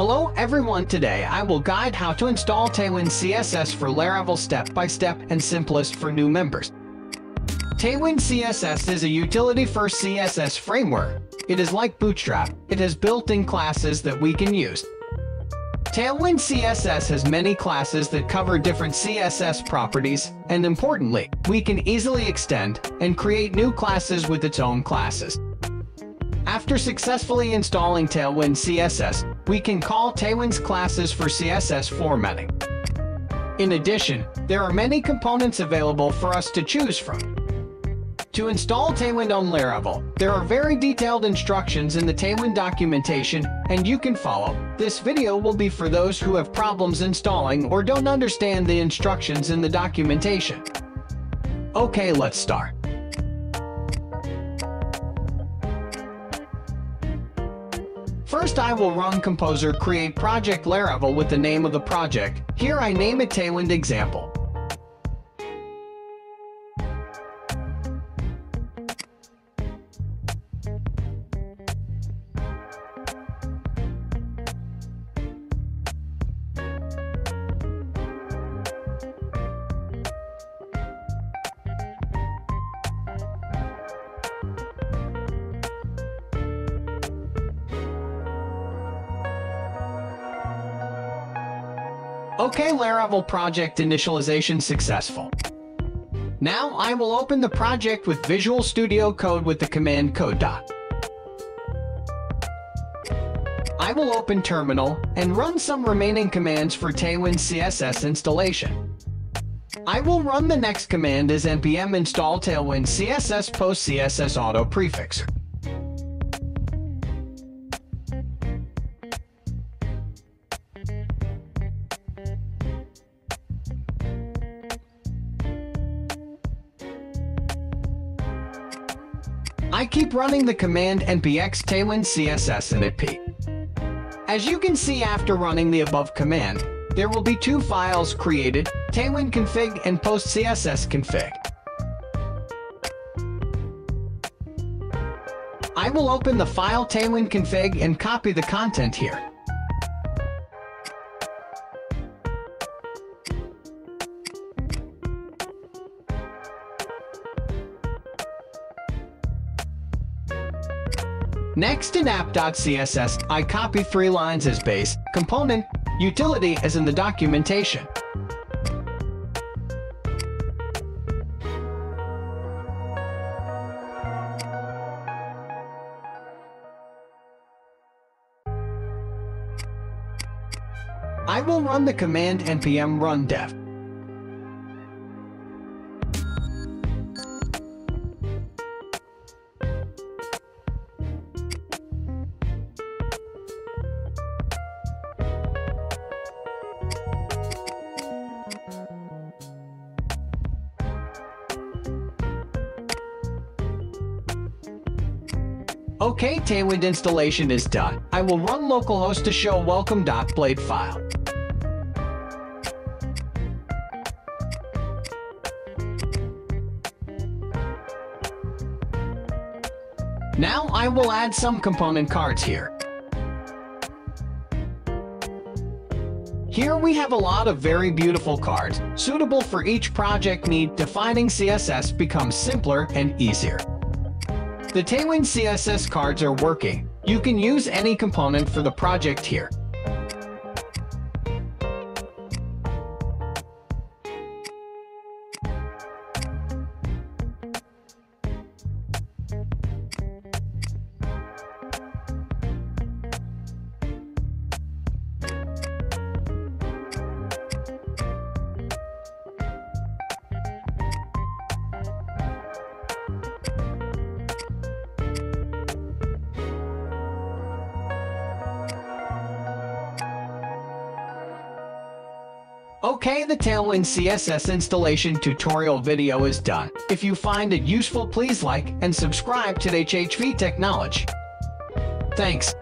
Hello everyone, today I will guide how to install Tailwind CSS for Laravel step by step and simplest for new members. Tailwind CSS is a utility-first CSS framework. It is like Bootstrap. It has built-in classes that we can use. Tailwind CSS has many classes that cover different CSS properties, and importantly, we can easily extend and create new classes with its own classes. After successfully installing Tailwind CSS, we can call Tailwind's classes for CSS formatting. In addition, there are many components available for us to choose from. To install Tailwind on Laravel, there are very detailed instructions in the Tailwind documentation, and you can follow. This video will be for those who have problems installing or don't understand the instructions in the documentation. Okay, let's start. First, I will run Composer create project Laravel with the name of the project. Here I name it Tailwind example. OK Laravel project initialization successful. Now I will open the project with Visual Studio Code with the command code dot. I will open Terminal and run some remaining commands for Tailwind CSS installation. I will run the next command as npm install Tailwind CSS post CSS auto prefixer. I keep running the command npx tailwind css init As you can see after running the above command, there will be two files created, tailwind config and post css config. I will open the file tailwind config and copy the content here. Next in app.css, I copy three lines as base, component, utility as in the documentation. I will run the command npm run dev. Okay, Tailwind installation is done. I will run localhost to show welcome.blade file. Now I will add some component cards here. Here we have a lot of very beautiful cards, suitable for each project need defining CSS becomes simpler and easier. The Tailwind CSS cards are working. You can use any component for the project here. Okay, the Tailwind CSS installation tutorial video is done. If you find it useful, please like and subscribe to HHV Technology. Thanks.